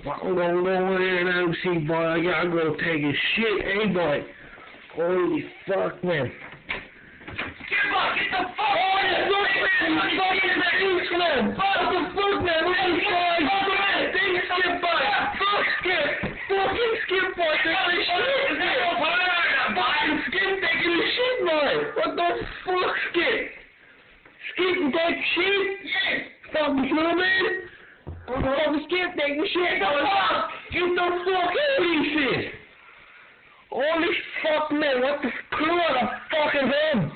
fucking gonna go there now, see, boy. I gotta go take a shit, hey, boy. Holy fuck, man. Get the fuck Oh, the fuck, man! The stinks, man! The fuck, man? Fuck? Skip, boy! Fuck, the shit, Fucking taking the shit, boy! What the fuck, skip? Shit? Yes! Fucking flu, man! Fucking skip taking shit, boy! Get the fuck out of this shit! Holy fuck, man! What the clue the fucking him?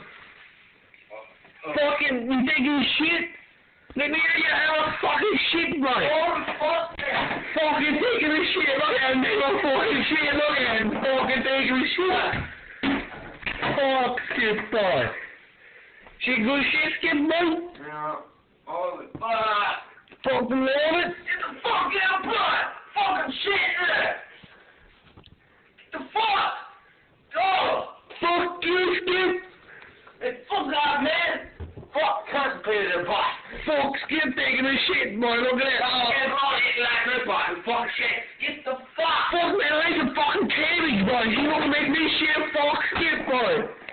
Fucking you taking shit? Let me hear you have a fucking shit, boy! Oh, fuck. Fucking taking a shit, look at him, taking fucking shit, look at him, fucking taking a shit. Fuck, skip, boy. She good shit, skip, boy? Yeah. Holy fuck. Fucking love it. Get the fuck out, blood! Fucking shit there! Get the fuck! Go! Fuck you, skip. Off, man! Fuck constipated boy! Fuck, skip taking a shit, boy, look at that. Oh. Get on it like boy! Fuck shit! Get the fuck! Fuck, man, I like a fucking cabbage, boy. You wanna make me shit, fuck, skip, boy.